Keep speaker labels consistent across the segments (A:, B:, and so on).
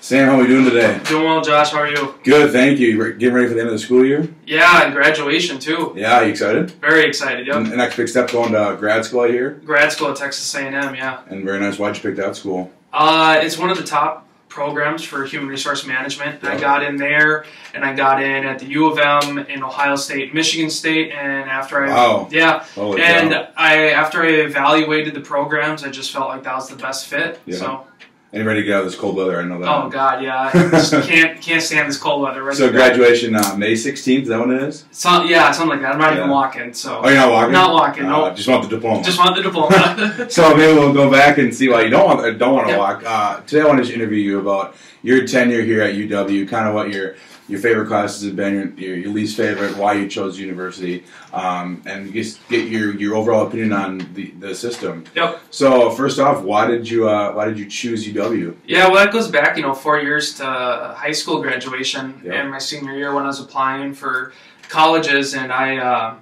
A: Sam, how are we doing today?
B: Doing well, Josh. How are you?
A: Good, thank you. You Getting ready for the end of the school year?
B: Yeah, and graduation too.
A: Yeah, you excited?
B: Very excited. Yep.
A: And next big step going to grad school I hear?
B: Grad school at Texas A&M. Yeah.
A: And very nice. Why'd you pick that school?
B: Uh, it's one of the top programs for human resource management.
A: Yeah.
B: I got in there, and I got in at the U of M, in Ohio State, Michigan State, and after I
A: Wow.
B: yeah,
A: Holy
B: and
A: cow.
B: I after I evaluated the programs, I just felt like that was the best fit.
A: Yeah.
B: So
A: And ready to get out of this cold weather, I know that.
B: oh god, yeah, can't can't stand this cold weather. Right
A: So graduation uh, May 16th, is that when it is?
B: So, yeah, something like that. I'm not even walking. So
A: Oh, you're not walking?
B: Not walking,
A: Uh,
B: no.
A: Just want the diploma.
B: just want the diploma.
A: So maybe we'll go back and see why you don't want don't want to
B: Yeah.
A: walk. Uh, today I wanted to interview you about your tenure here at UW, kind of what your your favorite classes have been, your, your, least favorite, why you chose university, um, and just get your, your overall opinion on the, the system.
B: Yep.
A: So first off, why did you uh, why did you choose UW?
B: Yeah, well, that goes back, you know, four years to high school graduation
A: Yeah.
B: and my senior year when I was applying for colleges, and I uh,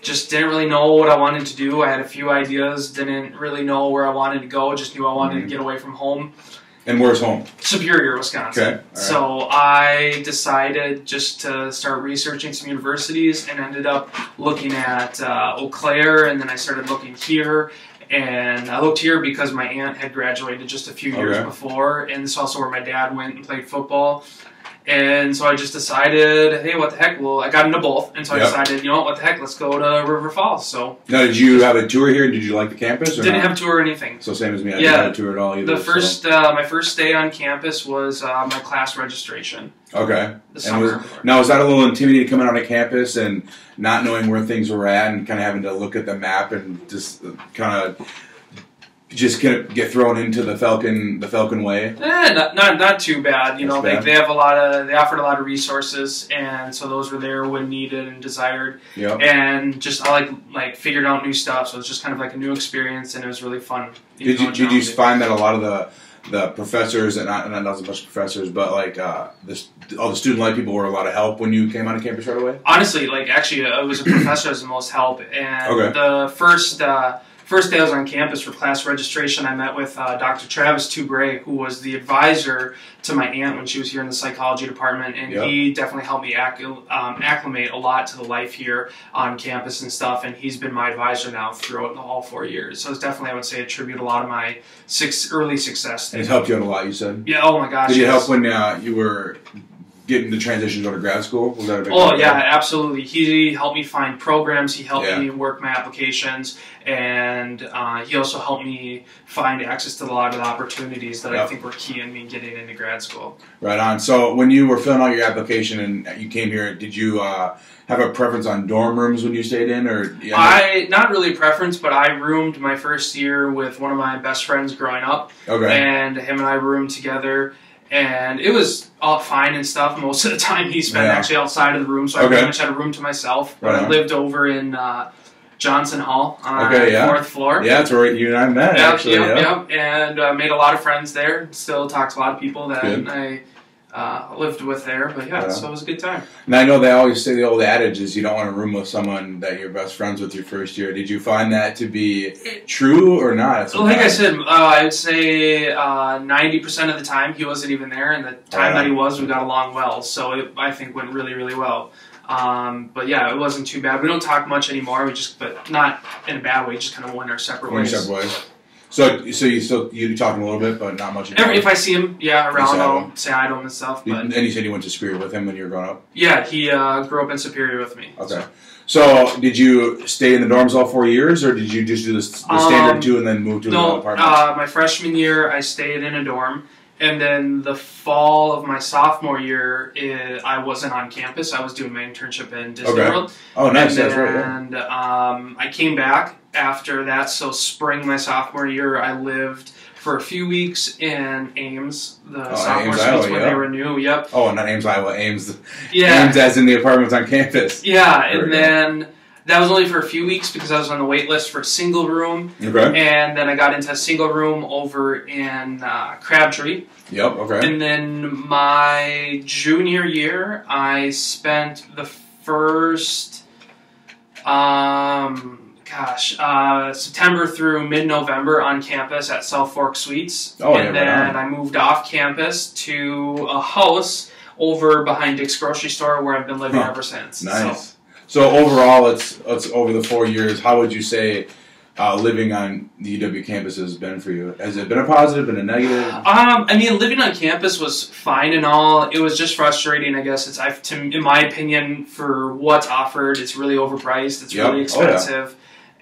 B: just didn't really know what I wanted to do. I had a few ideas, didn't really know where I wanted to go, just knew I wanted
A: Mhm.
B: to get away from home.
A: And where's home?
B: Superior, Wisconsin.
A: Okay. right.
B: So I decided just to start researching some universities and ended up looking at uh, Eau Claire, and then I started looking here. And I looked here because my aunt had graduated just a few years
A: Okay.
B: before, and it's also where my dad went and played football. And so I just decided, hey, what the heck? Well, I got into both, and so I
A: Yep.
B: decided, you know what, what the heck? Let's go to River Falls. So
A: now, did you have a tour here? Did you like the campus? Or
B: didn't
A: not?
B: have a tour or anything.
A: So same as me. I
B: Yeah.
A: didn't have a tour at all either.
B: The first, uh, my first day on campus was uh, my class registration.
A: okay. And was- Now, is that a little intimidating coming on a campus and not knowing where things were at and kind of having to look at the map and just kind of just of get thrown into the Falcon the Falcon way?
B: Eh, not, not not too bad. You know,
A: That's
B: they,
A: bad.
B: they have a lot of they offered a lot of resources, and so those were there when needed and desired.
A: Yep.
B: And just I like like figured out new stuff, so it was just kind of like a new experience, and it was really fun.
A: Did you did you find that a lot of the the professors and not, not as much professors, but like uh, this, all the student life people were a lot of help when you came on campus right away?
B: Honestly, like actually, uh, it was a professor as the most help, and
A: Okay.
B: the first. Uh, First day I was on campus for class registration, I met with uh, Dr. Travis Tubré, who was the advisor to my aunt when she was here in the psychology department, and
A: Yep.
B: he definitely helped me acc- um, acclimate a lot to the life here on campus and stuff. And he's been my advisor now throughout the all four years. So it's definitely, I would say, attribute a lot of my six, early success.
A: It helped you out a lot. You said.
B: Yeah. Oh my gosh.
A: Did it
B: yes.
A: help when uh, you were getting the transition to go to grad school? Was that a big
B: Oh yeah, absolutely. He helped me find programs. He helped
A: Yeah.
B: me work my applications, and uh, he also helped me find access to a lot of the opportunities that I think were key in me getting into grad school.
A: Right on. So when you were filling out your application and you came here, did you uh, have a preference on dorm rooms when you stayed in, or yeah,
B: I not really a preference, but I roomed my first year with one of my best friends growing up,
A: okay,
B: and him and I roomed together. And it was all fine and stuff. Most of the time, he spent
A: Yeah.
B: actually outside of the room, so I
A: Okay.
B: pretty much had a room to myself.
A: Right
B: I lived over in uh, Johnson Hall on
A: Okay,
B: the
A: yeah.
B: fourth floor.
A: yeah, that's where you and I met.
B: Yep,
A: actually,
B: yep,
A: yeah.
B: yep. And uh, made a lot of friends there. Still talk to a lot of people that
A: Good.
B: I uh, lived with there. But yeah,
A: Yeah.
B: so it was a good time.
A: And I know they always say the old adage is you don't want to room with someone that you're best friends with your first year. Did you find that to be true or not?
B: So like I said, uh, I would say uh, ninety percent of the time he wasn't even there, and the time that he was, we got along well. So it, I think went really, really well. Um, but yeah, it wasn't too bad. We don't talk much anymore. We just, but not in a bad way. Just kind of went our separate ways.
A: separate ways. So, so you still you talking a little bit, but not much.
B: Every, if I see him, yeah, around, I'll say hi to him and stuff. But
A: and you said you went to Superior with him when you were growing up.
B: yeah, he uh, grew up in Superior with me.
A: Okay. So, did you stay in the dorms all four years, or did you just do the, the standard
B: Um,
A: two and then move to another
B: No,
A: apartment?
B: uh, my freshman year I stayed in a dorm, and then the fall of my sophomore year I I wasn't on campus. I was doing my internship in Disney
A: Okay.
B: World,
A: oh, nice.
B: and
A: That's right. Yeah.
B: um, I came back after that. So spring my sophomore year, I lived for a few weeks in Ames, the
A: Oh,
B: sophomore
A: Ames, Iowa,
B: when
A: yeah.
B: they were new. Yep.
A: Oh, not Ames, Iowa. Ames.
B: Yeah.
A: Ames as in the apartments on campus.
B: Yeah, and then that was only for a few weeks because I was on the wait list for a single room,
A: Okay.
B: and then I got into a single room over in uh, Crabtree.
A: Yep. Okay.
B: And then my junior year, I spent the first, um, gosh, uh, September through mid November on campus at South Fork Suites.
A: Oh,
B: and
A: yeah, right
B: then I moved off campus to a house over behind Dick's grocery store where I've been living
A: Huh.
B: ever since. So,
A: Nice. So, overall, it's it's over the four years. How would you say uh, living on the UW campus has been for you? Has it been a positive, been a negative?
B: Um, I mean, living on campus was fine and all. It was just frustrating, I guess. It's, I've, to, in my opinion, for what's offered, it's really overpriced. It's
A: Yep.
B: really
A: Oh, yeah.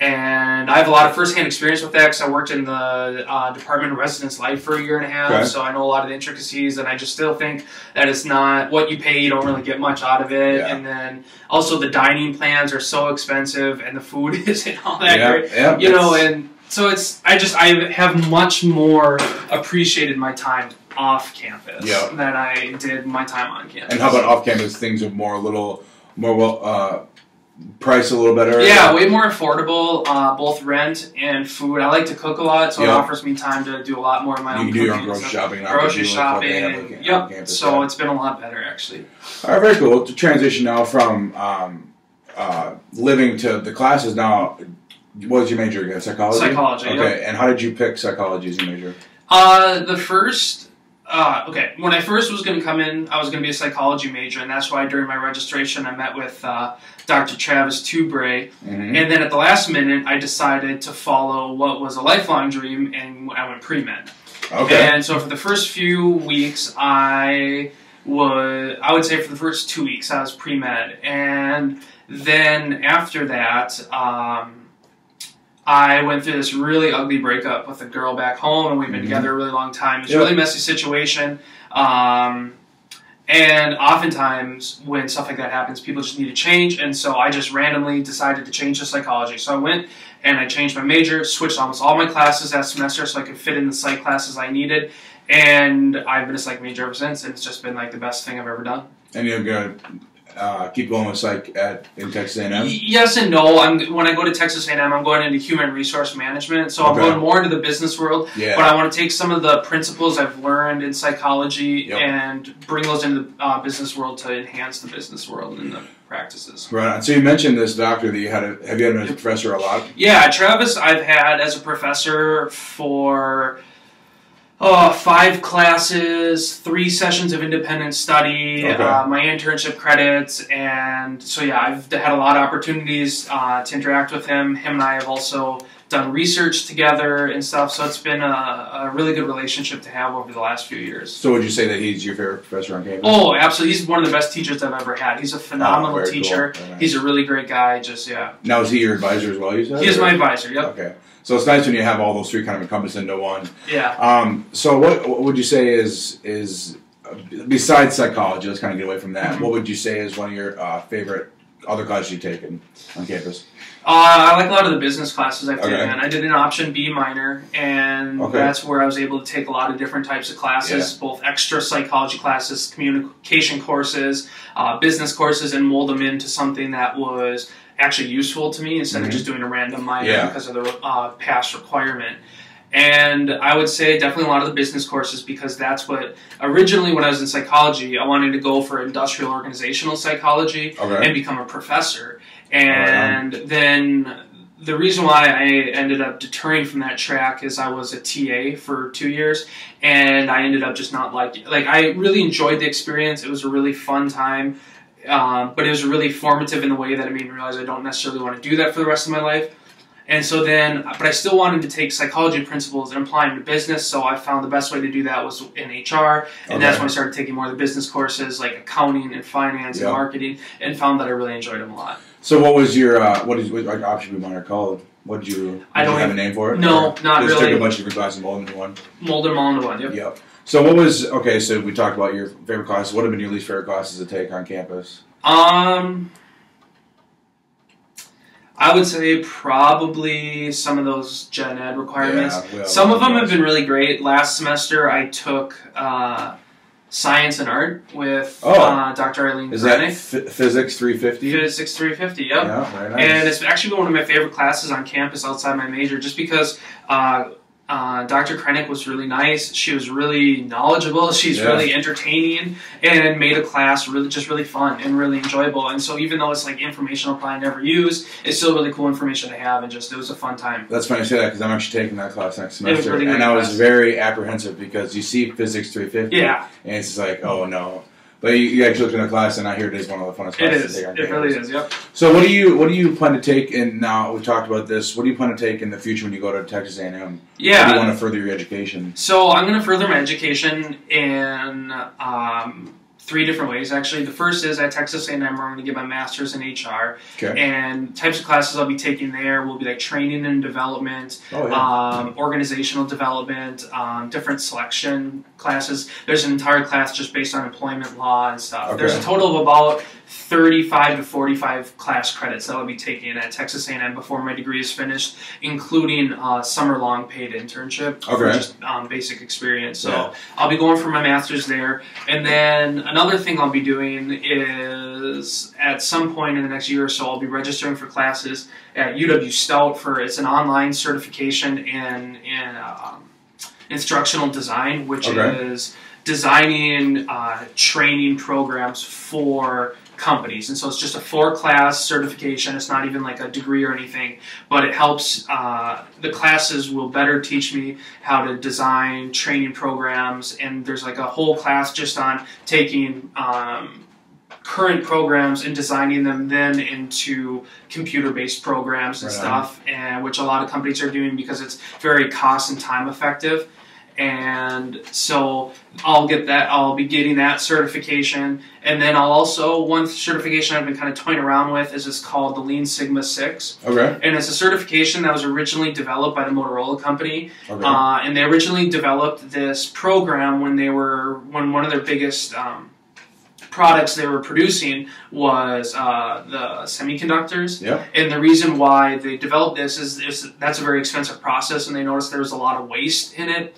B: And I have a lot of firsthand experience with that because I worked in the uh, Department of Residence Life for a year and a half,
A: Okay.
B: so I know a lot of the intricacies. And I just still think that it's not what you pay; you don't really get much out of it.
A: Yeah.
B: And then also the dining plans are so expensive, and the food isn't all that
A: yeah,
B: great
A: yeah.
B: you know and so it's i just i have much more appreciated my time off campus
A: Yeah.
B: than i did my time on campus
A: and how about off campus? Things are more a little more well uh, price a little better.
B: yeah way more affordable uh, both rent and food i like to cook a lot so it offers me time to do a lot more of my
A: You
B: own
A: can do your own grocery shopping.
B: grocery shopping
A: like, on
B: yep so it's been a lot better actually
A: All right, very cool. To transition now from um, uh, living to the classes now. What was your major again? Psychology.
B: Psychology,
A: Okay, and how did you pick psychology as your major?
B: Uh, the first, uh, okay, when I first was going to come in, I was going to be a psychology major, and that's why during my registration I met with uh, Dr. Travis Tubré.
A: Mm-hmm.
B: And then at the last minute, I decided to follow what was a lifelong dream, and I went pre med.
A: Okay.
B: And so for the first few weeks, I was, I would say for the first two weeks, I was pre med, and then after that, um, I went through this really ugly breakup with a girl back home, and we've been
A: Mhm.
B: together a really long time. It's
A: Yeah.
B: a really messy situation. Um, and oftentimes, when stuff like that happens, people just need to change. And so I just randomly decided to change to psychology. So I went and I changed my major, switched almost all my classes that semester so I could fit in the psych classes I needed. And I've been a psych major ever since, and it's just been like the best thing I've ever done.
A: and you're gonna uh, keep going with psych at in Texas A&M.
B: Yes and no. I'm when I go to Texas A&M, I'm going into human resource management, so I'm going more into the business world.
A: Yeah.
B: But I want to take some of the principles I've learned in psychology
A: Yep.
B: and bring those into the uh, business world to enhance the business world and the practices.
A: Right. on. So you mentioned this doctor that you had. A, have you had him as a professor a lot?
B: Yeah, Travis, I've had as a professor for oh, five classes, three sessions of independent study,
A: Okay.
B: uh, my internship credits, and so yeah, I've had a lot of opportunities uh, to interact with him. Him and I have also done research together and stuff, so it's been a, a really good relationship to have over the last few years.
A: So would you say that he's your favorite professor on campus?
B: Oh, absolutely. He's one of the best teachers I've ever had. He's a phenomenal
A: Oh,
B: teacher.
A: cool. Nice.
B: He's a really great guy. Just, yeah.
A: Now is he your advisor as well? You said.
B: He is
A: or-
B: my advisor. Yep.
A: Okay. So it's nice when you have all those three kind of encompassed into one.
B: Yeah.
A: Um, so what, what would you say is is besides psychology? Let's kind of get away from that.
B: Mhm.
A: What would you say is one of your uh, favorite other classes you've taken on campus?
B: Uh, I like a lot of the business classes I've
A: Okay.
B: taken. I did an option B minor, and
A: Okay.
B: that's where I was able to take a lot of different types of classes, both extra psychology classes, communication courses, uh, business courses, and mold them into something that was actually useful to me instead
A: Mhm.
B: of just doing a random minor
A: Yeah.
B: because of the uh, past requirement. And I would say definitely a lot of the business courses because that's what originally when I was in psychology, I wanted to go for industrial organizational psychology
A: Okay.
B: and become a professor. And then the reason why I ended up deterring from that track is I was a TA for two years, and I ended up just not liking. Like I really enjoyed the experience. It was a really fun time, um, but it was really formative in the way that it made me realize I don't necessarily want to do that for the rest of my life. And so then, but I still wanted to take psychology principles and apply them to business. So I found the best way to do that was in HR, and that's when I started taking more of the business courses like accounting and finance
A: Yeah.
B: and marketing, and found that I really enjoyed them a lot.
A: So what was your uh, what is what like, option B minor called? What did you? Did
B: I don't
A: you have a name for it?
B: No,
A: Or
B: not
A: just
B: really.
A: Took a bunch of different classes and molded into one.
B: Mold them all into one. Yep.
A: Yep. So what was okay? So we talked about your favorite classes. What have been your least favorite classes to take on campus?
B: Um, I would say probably some of those gen ed requirements.
A: Yeah,
B: some of them have been really great. Last semester, I took uh, science and art with
A: Oh.
B: uh, Dr. Eileen
A: Is that
B: Korenic.
A: f- physics three fifty?
B: Physics 350. Yep.
A: Yeah, very nice.
B: And it's actually been one of my favorite classes on campus outside my major, just because uh, Uh, Dr. Korenic was really nice. She was really knowledgeable. She's
A: Yeah.
B: really entertaining and made a class really just really fun and really enjoyable. And so even though it's like information I'll probably never use, it's still really cool information to have and just it was a fun time.
A: That's funny you say that because I'm actually taking that class next semester, and I was
B: class.
A: very apprehensive because you see physics 350,
B: Yeah,
A: and it's just like, oh no. But you, you actually look in the class, and I hear it is one of the funnest
B: it
A: classes
B: is.
A: to take
B: It really is. Yep.
A: So what do you what do you plan to take? And now we talked about this. What do you plan to take in the future when you go to Texas A&M? How do you want to further your education?
B: So I'm going to further my education in um, three different ways. Actually, the first is at Texas A&M. I'm going to get my master's in HR,
A: Okay.
B: and types of classes I'll be taking there will be like training and development,
A: Oh yeah.
B: um, organizational development, um, different selection classes. There's an entire class just based on employment law and stuff. Okay. There's a total of about 35 to 45 class credits that I'll be taking at Texas A&M before my degree is finished, including uh, summer-long paid internship
A: Okay.
B: just um, basic experience. So
A: Yeah.
B: I'll be going for my master's there, and then another thing I'll be doing is at some point in the next year or so, I'll be registering for classes at UW Stout for it's an online certification in in um, instructional design, which
A: Okay.
B: is designing uh, training programs for companies. And so it's just a four class certification. It's not even like a degree or anything but it helps uh, the classes will better teach me how to design training programs. And there's like a whole class just on taking um, current programs and designing them then into computer-based programs and
A: Right
B: stuff and which a lot of companies are doing because it's very cost and time effective and so I'll get that. I'll be getting that certification, and then I'll also one certification I've been kind of toying around with is this called the Lean Sigma Six,
A: okay.
B: and it's a certification that was originally developed by the Motorola company,
A: Okay.
B: uh, and they originally developed this program when they were when one of their biggest um, products they were producing was uh, the semiconductors.
A: Yep.
B: And the reason why they developed this is, is that's a very expensive process, and they noticed there was a lot of waste in it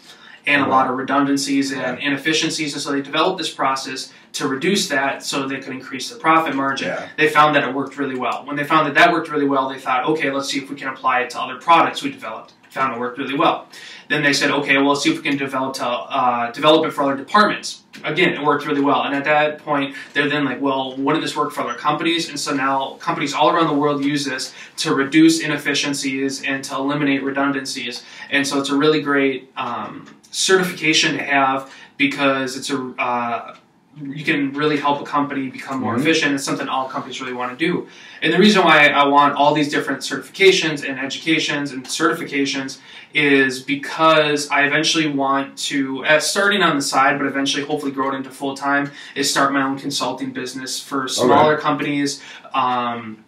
B: and a lot of redundancies and
A: Yeah.
B: inefficiencies, and so they developed this process to reduce that so they could increase the profit margin.
A: Yeah.
B: They found that it worked really well. When they found that that worked really well, they thought, okay, let's see if we can apply it to other products we developed. Found it worked really well. Then they said, okay, well, let's see if we can develop to, uh, develop it for other departments. Again, it worked really well. And at that point, they're then like, well, wouldn't this work for other companies? And so now companies all around the world use this to reduce inefficiencies and to eliminate redundancies. And so it's a really great um, certification to have because it's a uh, you can really help a company become more
A: Mhm.
B: efficient. It's something all companies really want to do. And the reason why I want all these different certifications and educations and certifications is because I eventually want to, uh, starting on the side, but eventually hopefully grow it into full time, is start my own consulting business for smaller companies. Um,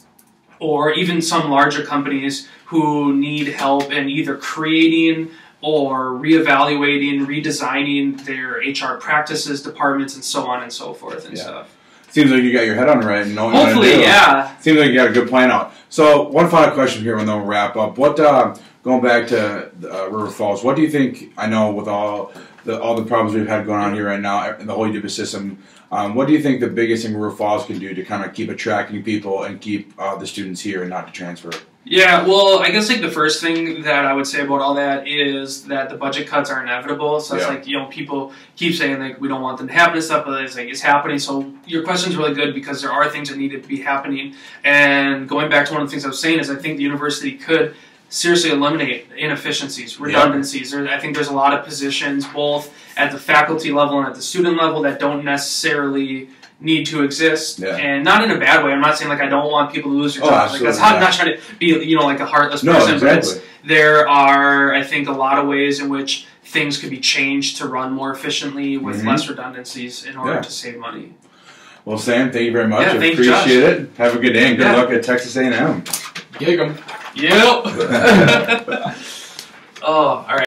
B: or even some larger companies who need help in either creating or reevaluating, redesigning their HR practices, departments, and so on and so forth and
A: Yeah.
B: stuff.
A: Seems like you got your head on right and know what you want to
B: Hopefully,
A: do.
B: yeah.
A: Seems like you got a good plan out. So, one final question here, and then we'll wrap up. What uh, going back to uh, River Falls? What do you think? I know with all the all the problems we've had going on here right now in the whole UW system. Um, what do you think the biggest thing River Falls can do to kind of keep attracting people and keep uh, the students here and not to transfer?
B: Yeah, well, I guess like the first thing that I would say about all that is that the budget cuts are inevitable. So it's
A: Yeah.
B: like you know people keep saying like we don't want them to happen and stuff, but it's like it's happening. So your question's really good because there are things that need to be happening. And going back to one of the things I was saying is I think the university could seriously eliminate inefficiencies, redundancies. There, I think there's a lot of positions both at the faculty level and at the student level that don't necessarily need to exist
A: Yeah.
B: and not in a bad way i'm not saying like i don't want people to lose their
A: Oh,
B: jobs like that's how, i'm not trying to be you know like a heartless
A: No,
B: person but there are i think a lot of ways in which things could be changed to run more efficiently with
A: Mhm.
B: less redundancies in order
A: Yeah.
B: to save money
A: Well, Sam, thank you very much.
B: Yeah,
A: I
B: thank you,
A: appreciate
B: Josh.
A: it. Have a good day and good
B: Yeah.
A: luck at Texas A&M.
C: Gig 'em.
B: Yep. Oh all right